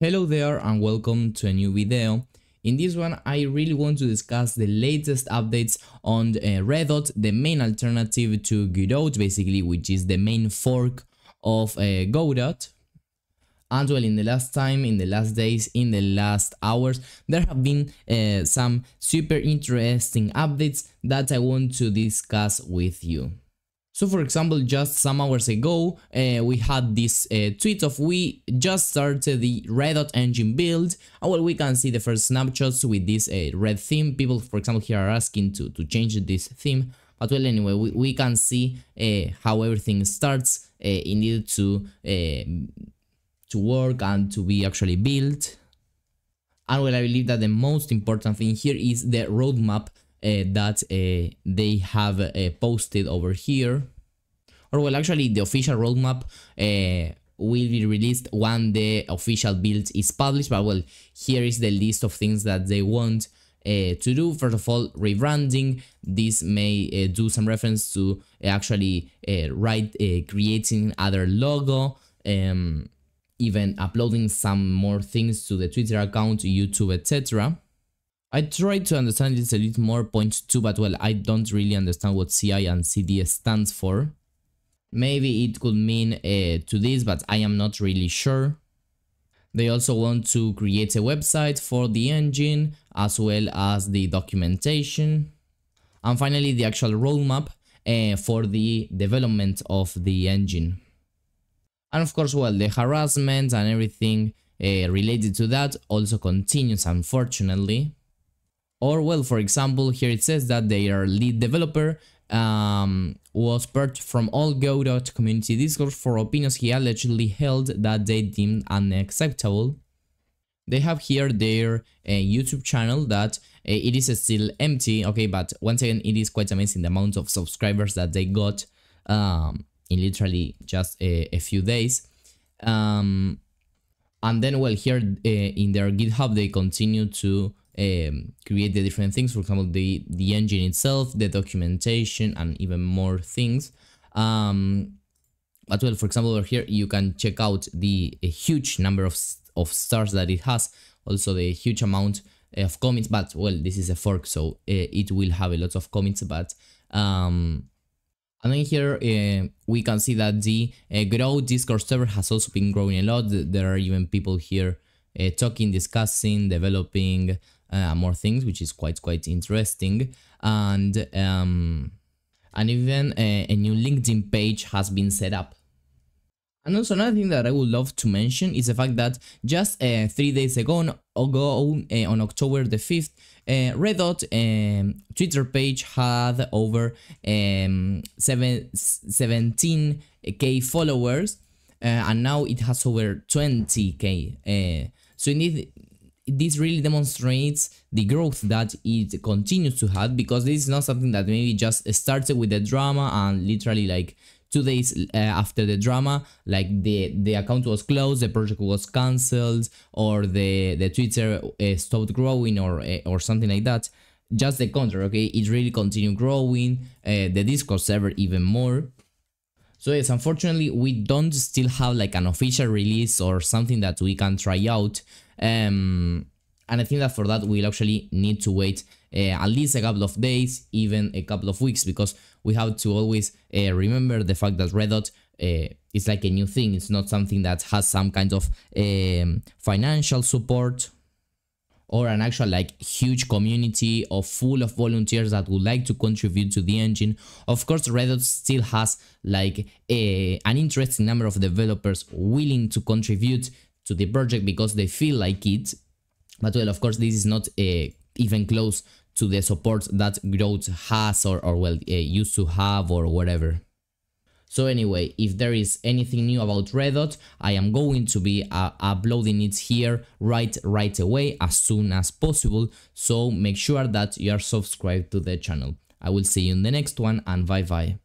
Hello there and welcome to a new video. In this one I really want to discuss the latest updates on uh, Redot, the main alternative to Godot basically which is the main fork of uh, Godot. And well, in the last time, in the last days, in the last hours, there have been uh, some super interesting updates that I want to discuss with you. So for example, just some hours ago, uh, we had this uh, tweet of we just started the Redot engine build. And well, we can see the first snapshots with this uh, red theme. People, for example, here are asking to, to change this theme. But well, anyway, we, we can see uh, how everything starts uh, in to, uh, to work and to be actually built. And well, I believe that the most important thing here is the roadmap that uh, they have uh, posted over here. Or well, actually the official roadmap will be released when the official build is published. But well, here is the list of things that they want uh, to do. First of all, rebranding. This may uh, do some reference to uh, actually write, creating other logo, um, even uploading some more things to the Twitter account, YouTube, etc. I tried to understand this a little more point too, but well, I don't really understand what CI and CD stands for. Maybe it could mean uh, to this, but I am not really sure. They also want to create a website for the engine, as well as the documentation. And finally, the actual roadmap uh, for the development of the engine. And of course, well, the harassment and everything uh, related to that also continues, unfortunately. Or well, for example, here it says that their lead developer um, was purged from all Godot community discourse for opinions he allegedly held that they deemed unacceptable. They have here their uh, YouTube channel that uh, it is still empty, okay, but once again, it is quite amazing the amount of subscribers that they got um, in literally just a, a few days. Um, and then, well, here uh, in their GitHub, they continue to um, create the different things. For example, the the engine itself, the documentation, and even more things. Um, but well, for example, over here you can check out the huge number of of stars that it has. Also, the huge amount of comments. But well, this is a fork, so uh, it will have a lot of comments. But um, and then here uh, we can see that the uh, Grow Discord server has also been growing a lot. There are even people here uh, talking, discussing, developing, uh, more things, which is quite quite interesting. And um, and even a, a new LinkedIn page has been set up. And also another thing that I would love to mention is the fact that just uh, three days ago, ago uh, on October the 5th, uh, Redot um, Twitter page had over um, seven, 17k followers uh, and now it has over 20k. Uh, so indeed, this really demonstrates the growth that it continues to have because this is not something that maybe just started with the drama and literally like two days uh, after the drama like the the account was closed the project was cancelled or the the twitter uh, stopped growing or uh, or something like that. Just the contrary okay? It really continued growing uh, the discord server even more so yes, unfortunately, we don't still have like an official release or something that we can try out. Um, and I think that for that we'll actually need to wait uh, at least a couple of days, even a couple of weeks, because we have to always uh, remember the fact that Redot uh, is like a new thing. It's not something that has some kind of um, financial support or an actual like huge community of full of volunteers that would like to contribute to the engine. Of course, Redot still has like a, an interesting number of developers willing to contribute to the project because they feel like it. But well, of course, this is not uh, even close to the support that Growth has or, or well, uh, used to have or whatever. So anyway, if there is anything new about Redot, I am going to be uh, uploading it here right right away as soon as possible. So make sure that you are subscribed to the channel. I will see you in the next one and bye bye.